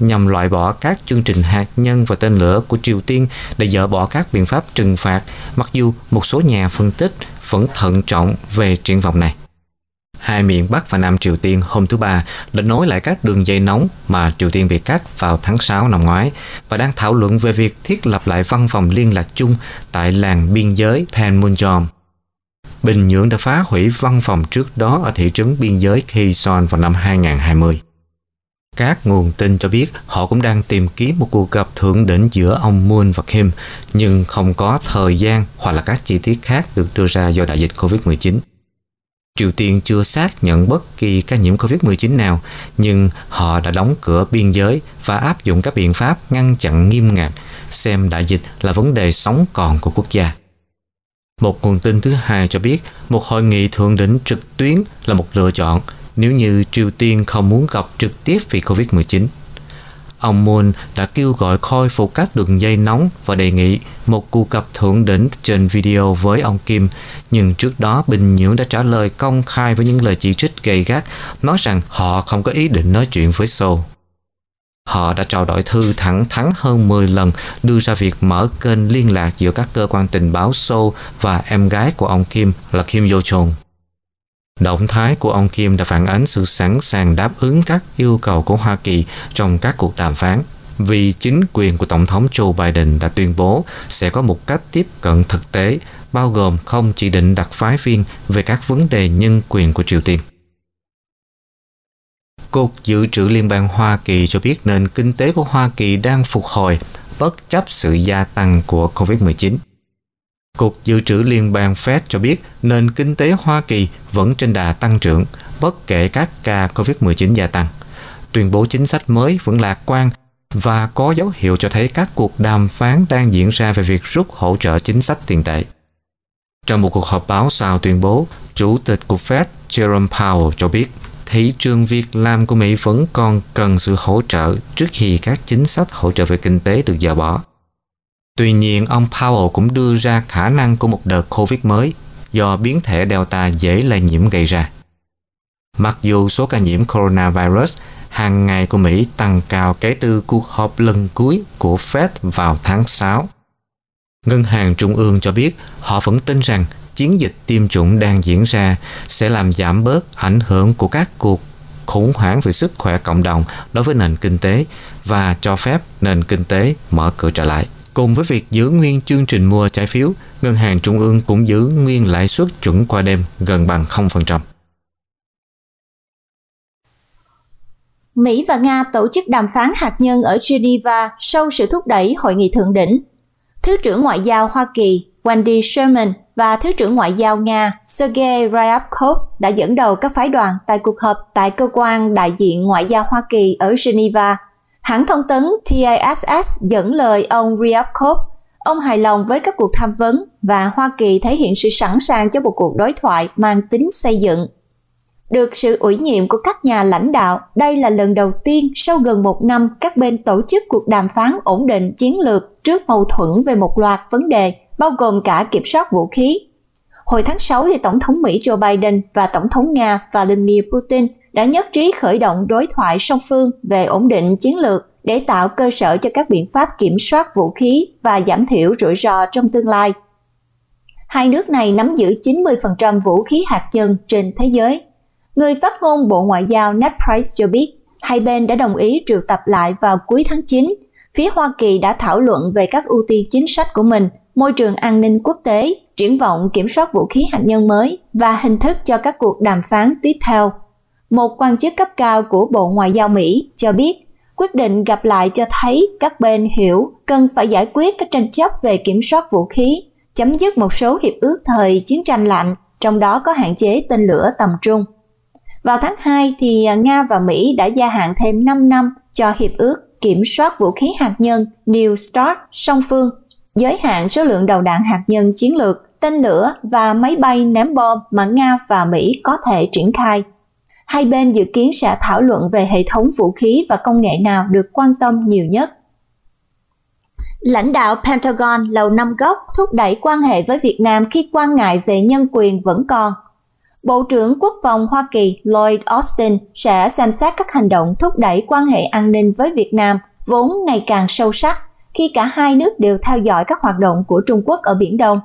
nhằm loại bỏ các chương trình hạt nhân và tên lửa của Triều Tiên để dỡ bỏ các biện pháp trừng phạt, mặc dù một số nhà phân tích vẫn thận trọng về triển vọng này. Hai miền Bắc và Nam Triều Tiên hôm thứ Ba đã nối lại các đường dây nóng mà Triều Tiên bị cắt vào tháng 6 năm ngoái và đang thảo luận về việc thiết lập lại văn phòng liên lạc chung tại làng biên giới Panmunjom. Bình Nhưỡng đã phá hủy văn phòng trước đó ở thị trấn biên giới Kherson vào năm 2020. Các nguồn tin cho biết họ cũng đang tìm kiếm một cuộc gặp thượng đỉnh giữa ông Moon và Kim, nhưng không có thời gian hoặc là các chi tiết khác được đưa ra do đại dịch COVID-19. Triều Tiên chưa xác nhận bất kỳ ca nhiễm COVID-19 nào, nhưng họ đã đóng cửa biên giới và áp dụng các biện pháp ngăn chặn nghiêm ngặt, xem đại dịch là vấn đề sống còn của quốc gia. Một nguồn tin thứ hai cho biết một hội nghị thượng đỉnh trực tuyến là một lựa chọn nếu như Triều Tiên không muốn gặp trực tiếp vì COVID-19. Ông Moon đã kêu gọi khôi phục các đường dây nóng và đề nghị một cuộc gặp thượng đỉnh trên video với ông Kim. Nhưng trước đó Bình Nhưỡng đã trả lời công khai với những lời chỉ trích gay gắt, nói rằng họ không có ý định nói chuyện với Seoul. Họ đã trao đổi thư thẳng thắn hơn 10 lần đưa ra việc mở kênh liên lạc giữa các cơ quan tình báo Seoul và em gái của ông Kim là Kim Yo-chol. Động thái của ông Kim đã phản ánh sự sẵn sàng đáp ứng các yêu cầu của Hoa Kỳ trong các cuộc đàm phán vì chính quyền của Tổng thống Joe Biden đã tuyên bố sẽ có một cách tiếp cận thực tế, bao gồm không chỉ định đặc phái viên về các vấn đề nhân quyền của Triều Tiên. Cục Dự trữ Liên bang Hoa Kỳ cho biết nền kinh tế của Hoa Kỳ đang phục hồi, bất chấp sự gia tăng của COVID-19. Cục Dự trữ Liên bang Fed cho biết nền kinh tế Hoa Kỳ vẫn trên đà tăng trưởng bất kể các ca COVID-19 gia tăng. Tuyên bố chính sách mới vẫn lạc quan và có dấu hiệu cho thấy các cuộc đàm phán đang diễn ra về việc rút hỗ trợ chính sách tiền tệ. Trong một cuộc họp báo sau tuyên bố, Chủ tịch của Fed Jerome Powell cho biết thị trường việc làm của Mỹ vẫn còn cần sự hỗ trợ trước khi các chính sách hỗ trợ về kinh tế được dỡ bỏ. Tuy nhiên, ông Powell cũng đưa ra khả năng của một đợt COVID mới do biến thể Delta dễ lây nhiễm gây ra. Mặc dù số ca nhiễm coronavirus hàng ngày của Mỹ tăng cao kể từ cuộc họp lần cuối của Fed vào tháng 6. Ngân hàng Trung ương cho biết họ vẫn tin rằng chiến dịch tiêm chủng đang diễn ra sẽ làm giảm bớt ảnh hưởng của các cuộc khủng hoảng về sức khỏe cộng đồng đối với nền kinh tế và cho phép nền kinh tế mở cửa trở lại. Cùng với việc giữ nguyên chương trình mua trái phiếu, Ngân hàng Trung ương cũng giữ nguyên lãi suất chuẩn qua đêm gần bằng 0%. Mỹ và Nga tổ chức đàm phán hạt nhân ở Geneva sau sự thúc đẩy hội nghị thượng đỉnh. Thứ trưởng Ngoại giao Hoa Kỳ Wendy Sherman và Thứ trưởng Ngoại giao Nga Sergei Ryabkov đã dẫn đầu các phái đoàn tại cuộc họp tại cơ quan đại diện Ngoại giao Hoa Kỳ ở Geneva – Hãng thông tấn TASS dẫn lời ông Ryabkov. Ông hài lòng với các cuộc tham vấn và Hoa Kỳ thể hiện sự sẵn sàng cho một cuộc đối thoại mang tính xây dựng. Được sự ủy nhiệm của các nhà lãnh đạo, đây là lần đầu tiên sau gần một năm các bên tổ chức cuộc đàm phán ổn định chiến lược trước mâu thuẫn về một loạt vấn đề, bao gồm cả kiểm soát vũ khí. Hồi tháng 6 thì Tổng thống Mỹ Joe Biden và Tổng thống Nga Vladimir Putin đã nhất trí khởi động đối thoại song phương về ổn định chiến lược để tạo cơ sở cho các biện pháp kiểm soát vũ khí và giảm thiểu rủi ro trong tương lai. Hai nước này nắm giữ 90% vũ khí hạt nhân trên thế giới. Người phát ngôn Bộ Ngoại giao Ned Price cho biết, hai bên đã đồng ý triệu tập lại vào cuối tháng 9. Phía Hoa Kỳ đã thảo luận về các ưu tiên chính sách của mình, môi trường an ninh quốc tế, triển vọng kiểm soát vũ khí hạt nhân mới và hình thức cho các cuộc đàm phán tiếp theo. Một quan chức cấp cao của Bộ Ngoại giao Mỹ cho biết, quyết định gặp lại cho thấy các bên hiểu cần phải giải quyết các tranh chấp về kiểm soát vũ khí, chấm dứt một số hiệp ước thời chiến tranh lạnh, trong đó có hạn chế tên lửa tầm trung. Vào tháng 2 thì Nga và Mỹ đã gia hạn thêm 5 năm cho hiệp ước kiểm soát vũ khí hạt nhân New START song phương, giới hạn số lượng đầu đạn hạt nhân chiến lược, tên lửa và máy bay ném bom mà Nga và Mỹ có thể triển khai. Hai bên dự kiến sẽ thảo luận về hệ thống vũ khí và công nghệ nào được quan tâm nhiều nhất. Lãnh đạo Pentagon Lầu Năm Góc thúc đẩy quan hệ với Việt Nam khi quan ngại về nhân quyền vẫn còn – Bộ trưởng Quốc phòng Hoa Kỳ Lloyd Austin sẽ xem xét các hành động thúc đẩy quan hệ an ninh với Việt Nam vốn ngày càng sâu sắc khi cả hai nước đều theo dõi các hoạt động của Trung Quốc ở Biển Đông.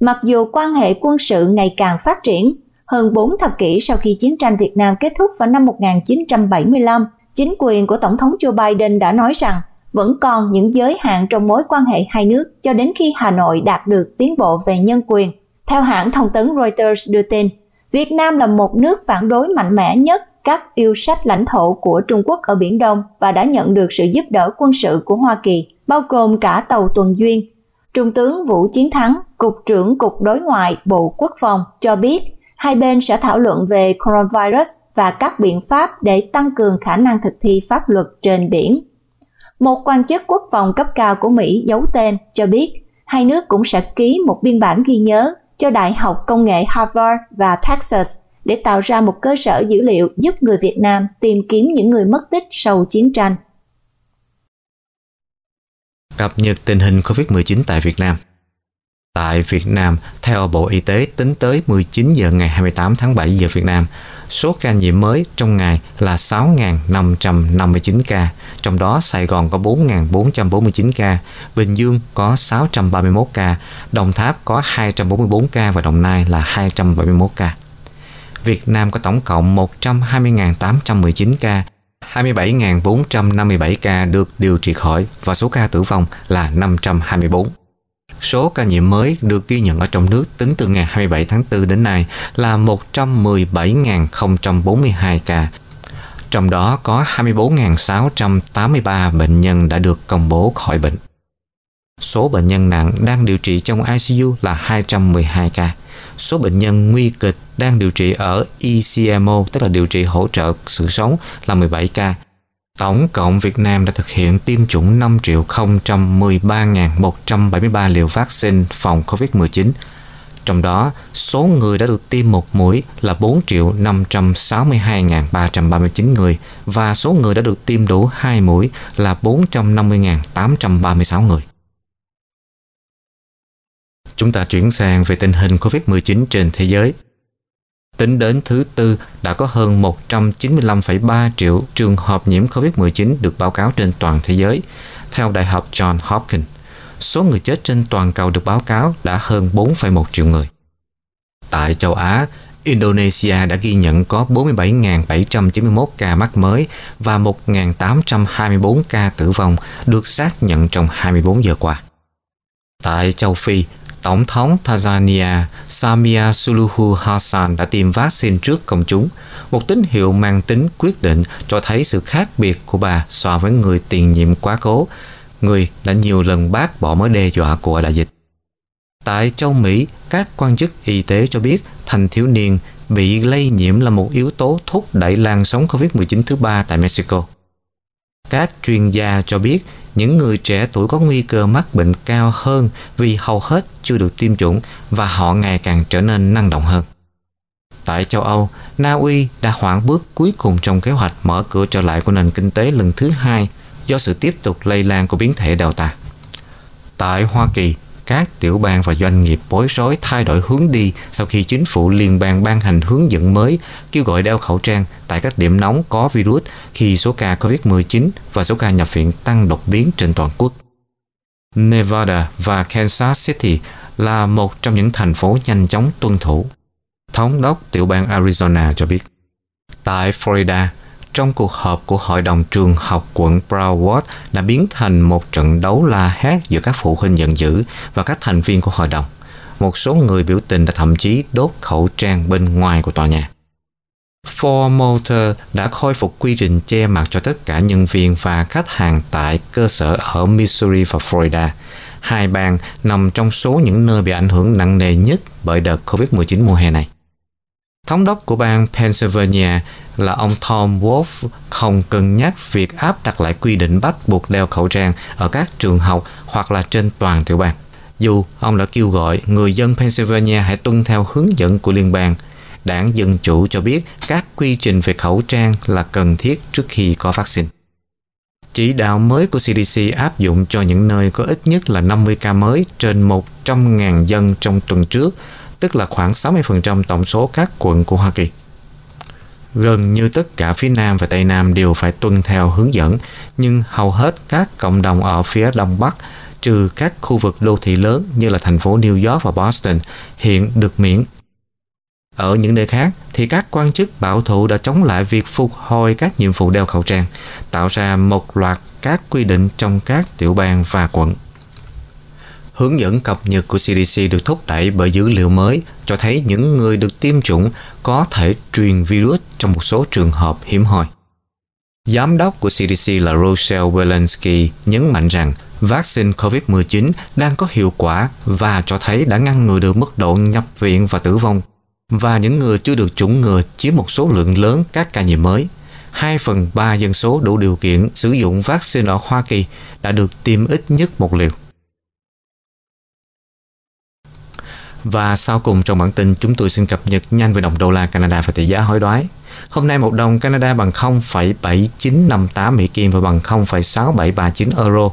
Mặc dù quan hệ quân sự ngày càng phát triển, hơn 4 thập kỷ sau khi chiến tranh Việt Nam kết thúc vào năm 1975, chính quyền của Tổng thống Joe Biden đã nói rằng vẫn còn những giới hạn trong mối quan hệ hai nước cho đến khi Hà Nội đạt được tiến bộ về nhân quyền. Theo hãng thông tấn Reuters đưa tin, Việt Nam là một nước phản đối mạnh mẽ nhất các yêu sách lãnh thổ của Trung Quốc ở Biển Đông và đã nhận được sự giúp đỡ quân sự của Hoa Kỳ, bao gồm cả tàu tuần duyên. Trung tướng Vũ Chiến Thắng, Cục trưởng Cục Đối ngoại Bộ Quốc phòng cho biết hai bên sẽ thảo luận về coronavirus và các biện pháp để tăng cường khả năng thực thi pháp luật trên biển. Một quan chức quốc phòng cấp cao của Mỹ giấu tên cho biết hai nước cũng sẽ ký một biên bản ghi nhớ cho Đại học Công nghệ Harvard và Texas để tạo ra một cơ sở dữ liệu giúp người Việt Nam tìm kiếm những người mất tích sau chiến tranh. Cập nhật tình hình COVID-19 tại Việt Nam Tại Việt Nam, theo Bộ Y tế, tính tới 19 giờ ngày 28 tháng 7 giờ Việt Nam, số ca nhiễm mới trong ngày là 6.559 ca, trong đó Sài Gòn có 4.449 ca, Bình Dương có 631 ca, Đồng Tháp có 244 ca và Đồng Nai là 271 ca. Việt Nam có tổng cộng 120.819 ca, 27.457 ca được điều trị khỏi và số ca tử vong là 524. Số ca nhiễm mới được ghi nhận ở trong nước tính từ ngày 27 tháng 4 đến nay là 117.042 ca. Trong đó có 24.683 bệnh nhân đã được công bố khỏi bệnh. Số bệnh nhân nặng đang điều trị trong ICU là 212 ca. Số bệnh nhân nguy kịch đang điều trị ở ECMO, tức là điều trị hỗ trợ sự sống là 17 ca Tổng cộng Việt Nam đã thực hiện tiêm chủng 5 triệu 013.173 liều vaccine phòng COVID-19. Trong đó, số người đã được tiêm một mũi là 4 triệu 562.339 người và số người đã được tiêm đủ hai mũi là 450.836 người. Chúng ta chuyển sang về tình hình COVID-19 trên thế giới. Tính đến thứ tư, đã có hơn 195,3 triệu trường hợp nhiễm COVID-19 được báo cáo trên toàn thế giới, theo Đại học John Hopkins. Số người chết trên toàn cầu được báo cáo đã hơn 4,1 triệu người. Tại châu Á, Indonesia đã ghi nhận có 47.791 ca mắc mới và 1.824 ca tử vong được xác nhận trong 24 giờ qua. Tại châu Phi, Tổng thống Tanzania Samia Suluhu Hassan đã tiêm vaccine trước công chúng, một tín hiệu mang tính quyết định cho thấy sự khác biệt của bà so với người tiền nhiệm quá cố, người đã nhiều lần bác bỏ mối đe dọa của đại dịch. Tại châu Mỹ, các quan chức y tế cho biết thanh thiếu niên bị lây nhiễm là một yếu tố thúc đẩy lan sóng COVID-19 thứ ba tại Mexico. Các chuyên gia cho biết những người trẻ tuổi có nguy cơ mắc bệnh cao hơn vì hầu hết chưa được tiêm chủng và họ ngày càng trở nên năng động hơn. Tại châu Âu, Na Uy đã hoãn bước cuối cùng trong kế hoạch mở cửa trở lại của nền kinh tế lần thứ hai do sự tiếp tục lây lan của biến thể Delta. Tại Hoa Kỳ, các tiểu bang và doanh nghiệp bối rối thay đổi hướng đi sau khi chính phủ liên bang ban hành hướng dẫn mới kêu gọi đeo khẩu trang tại các điểm nóng có virus khi số ca COVID-19 và số ca nhập viện tăng đột biến trên toàn quốc. Nevada và Kansas City là một trong những thành phố nhanh chóng tuân thủ. Thống đốc tiểu bang Arizona cho biết. Tại Florida, trong cuộc họp của Hội đồng trường học quận Broward đã biến thành một trận đấu la hét giữa các phụ huynh giận dữ và các thành viên của hội đồng. Một số người biểu tình đã thậm chí đốt khẩu trang bên ngoài của tòa nhà. Ford Motor đã khôi phục quy trình che mặt cho tất cả nhân viên và khách hàng tại cơ sở ở Missouri và Florida. Hai bang nằm trong số những nơi bị ảnh hưởng nặng nề nhất bởi đợt COVID-19 mùa hè này. Thống đốc của bang Pennsylvania là ông Tom Wolf không cân nhắc việc áp đặt lại quy định bắt buộc đeo khẩu trang ở các trường học hoặc là trên toàn tiểu bang. Dù ông đã kêu gọi người dân Pennsylvania hãy tuân theo hướng dẫn của liên bang, đảng Dân Chủ cho biết các quy trình về khẩu trang là cần thiết trước khi có vaccine. Chỉ đạo mới của CDC áp dụng cho những nơi có ít nhất là 50 ca mới trên 100.000 dân trong tuần trước, tức là khoảng 60% tổng số các quận của Hoa Kỳ. Gần như tất cả phía Nam và Tây Nam đều phải tuân theo hướng dẫn, nhưng hầu hết các cộng đồng ở phía Đông Bắc, trừ các khu vực đô thị lớn như là thành phố New York và Boston, hiện được miễn ở những nơi khác thì các quan chức bảo thủ đã chống lại việc phục hồi các nhiệm vụ đeo khẩu trang, tạo ra một loạt các quy định trong các tiểu bang và quận. Hướng dẫn cập nhật của CDC được thúc đẩy bởi dữ liệu mới, cho thấy những người được tiêm chủng có thể truyền virus trong một số trường hợp hiếm hoi. Giám đốc của CDC là Rochelle Walensky nhấn mạnh rằng vaccine COVID-19 đang có hiệu quả và cho thấy đã ngăn ngừa được mức độ nhập viện và tử vong, và những người chưa được chủng ngừa chiếm một số lượng lớn các ca nhiễm mới. 2 phần 3 dân số đủ điều kiện sử dụng vaccine ở Hoa Kỳ đã được tiêm ít nhất một liều. Và sau cùng trong bản tin, chúng tôi xin cập nhật nhanh về đồng đô la Canada và tỷ giá hối đoái. Hôm nay một đồng Canada bằng 0,7958 Mỹ Kim và bằng 0,6739 euro.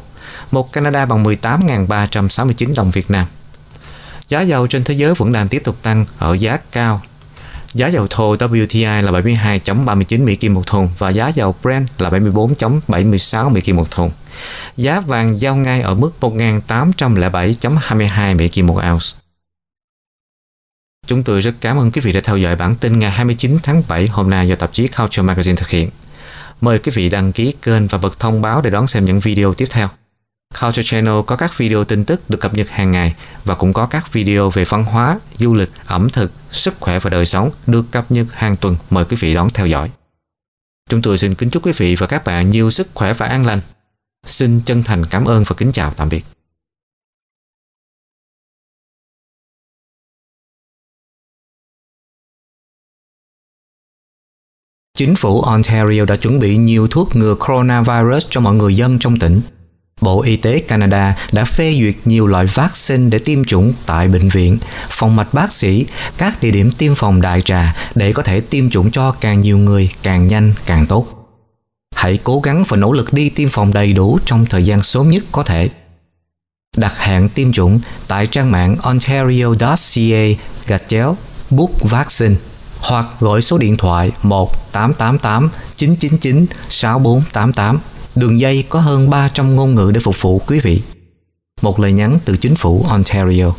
Một Canada bằng 18.369 đồng Việt Nam. Giá dầu trên thế giới vẫn đang tiếp tục tăng ở giá cao. Giá dầu thô WTI là 72.39 Mỹ Kim một thùng và giá dầu Brent là 74.76 Mỹ Kim một thùng. Giá vàng giao ngay ở mức 1.807.22 Mỹ Kim một ounce. Chúng tôi rất cảm ơn quý vị đã theo dõi bản tin ngày 29 tháng 7 hôm nay do tạp chí Culture Magazine thực hiện. Mời quý vị đăng ký kênh và bật thông báo để đón xem những video tiếp theo. Culture Channel có các video tin tức được cập nhật hàng ngày và cũng có các video về văn hóa, du lịch, ẩm thực, sức khỏe và đời sống được cập nhật hàng tuần. Mời quý vị đón theo dõi. Chúng tôi xin kính chúc quý vị và các bạn nhiều sức khỏe và an lành. Xin chân thành cảm ơn và kính chào tạm biệt. Chính phủ Ontario đã chuẩn bị nhiều thuốc ngừa coronavirus cho mọi người dân trong tỉnh. Bộ Y tế Canada đã phê duyệt nhiều loại vaccine để tiêm chủng tại bệnh viện, phòng mạch bác sĩ, các địa điểm tiêm phòng đại trà để có thể tiêm chủng cho càng nhiều người càng nhanh càng tốt. Hãy cố gắng và nỗ lực đi tiêm phòng đầy đủ trong thời gian sớm nhất có thể. Đặt hẹn tiêm chủng tại trang mạng ontario.ca gạch chéo book vaccine hoặc gọi số điện thoại 1888 999 6488 Đường dây có hơn 300 ngôn ngữ để phục vụ quý vị. Một lời nhắn từ chính phủ Ontario.